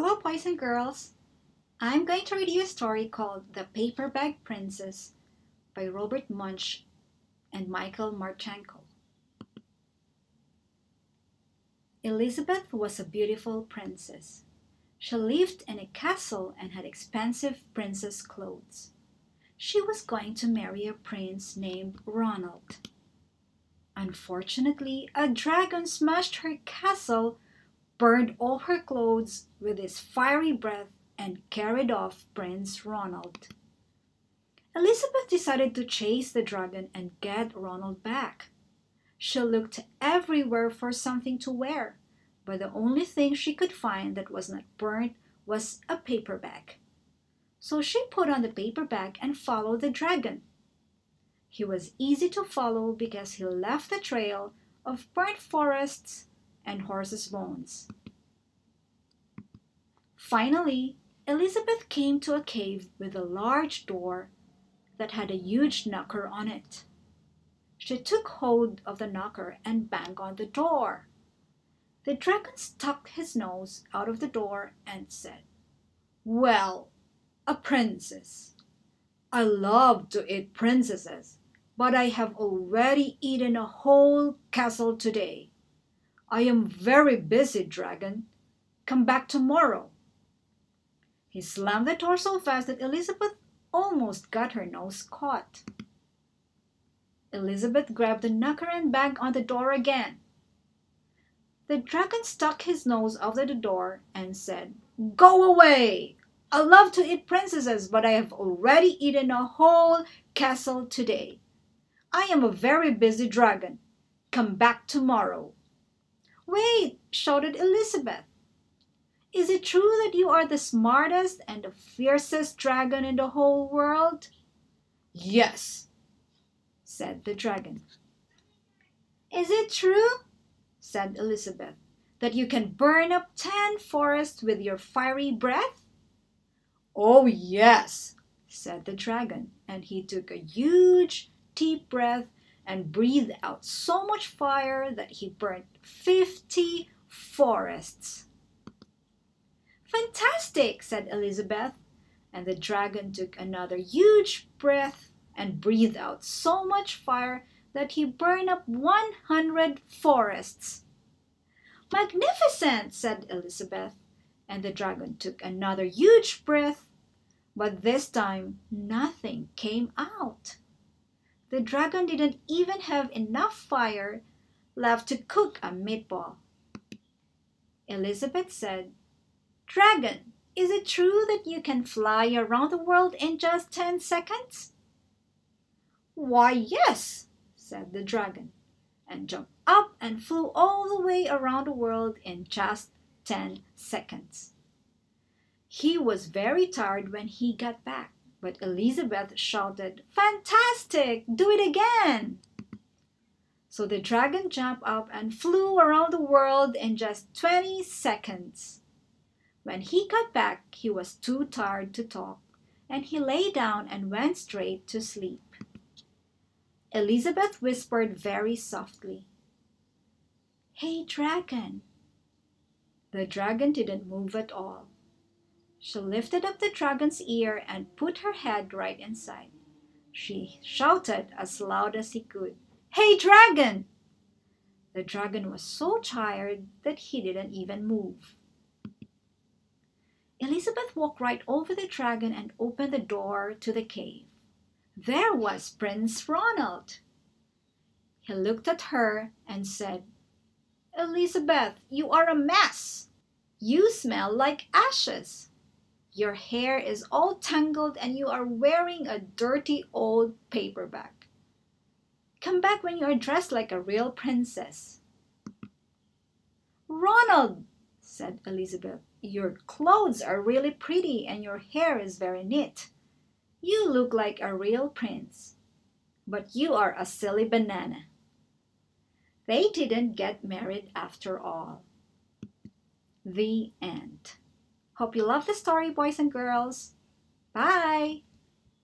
Hello, boys and girls. I'm going to read you a story called The Paper Bag Princess by Robert Munsch and Michael Martchenko. Elizabeth was a beautiful princess. She lived in a castle and had expensive princess clothes. She was going to marry a prince named Ronald. Unfortunately, a dragon smashed her castle burned all her clothes with his fiery breath, and carried off Prince Ronald. Elizabeth decided to chase the dragon and get Ronald back. She looked everywhere for something to wear, but the only thing she could find that was not burnt was a paper bag. So she put on the paper bag and followed the dragon. He was easy to follow because he left a trail of burnt forests and horses' bones. Finally, Elizabeth came to a cave with a large door that had a huge knocker on it. She took hold of the knocker and banged on the door. The dragon stuck his nose out of the door and said, Well, a princess. I love to eat princesses, but I have already eaten a whole castle today. I am very busy, dragon. Come back tomorrow. He slammed the door so fast that Elizabeth almost got her nose caught. Elizabeth grabbed the knocker and banged on the door again. The dragon stuck his nose out of the door and said, Go away! I love to eat princesses, but I have already eaten a whole castle today. I am a very busy dragon. Come back tomorrow. Wait, shouted Elizabeth. Is it true that you are the smartest and the fiercest dragon in the whole world? Yes, said the dragon. Is it true, said Elizabeth, that you can burn up ten forests with your fiery breath? Oh, yes, said the dragon, and he took a huge, deep breath and breathed out so much fire that he burnt 50 forests. Fantastic, said Elizabeth, and the dragon took another huge breath and breathed out so much fire that he burned up 100 forests. Magnificent, said Elizabeth, and the dragon took another huge breath, but this time nothing came out. The dragon didn't even have enough fire left to cook a meatball. Elizabeth said, Dragon, is it true that you can fly around the world in just 10 seconds? Why, yes, said the dragon, and jumped up and flew all the way around the world in just 10 seconds. He was very tired when he got back. But Elizabeth shouted, Fantastic! Do it again! So the dragon jumped up and flew around the world in just 20 seconds. When he got back, he was too tired to talk, and he lay down and went straight to sleep. Elizabeth whispered very softly, Hey, dragon! The dragon didn't move at all. She lifted up the dragon's ear and put her head right inside. She shouted as loud as he could, Hey, dragon! The dragon was so tired that he didn't even move. Elizabeth walked right over the dragon and opened the door to the cave. There was Prince Ronald. He looked at her and said, Elizabeth, you are a mess. You smell like ashes. Your hair is all tangled and you are wearing a dirty old paper bag. Come back when you are dressed like a real princess. Ronald, said Elizabeth, your clothes are really pretty and your hair is very neat. You look like a real prince, but you are a silly banana. They didn't get married after all. The end. Hope you love the story, boys and girls. Bye!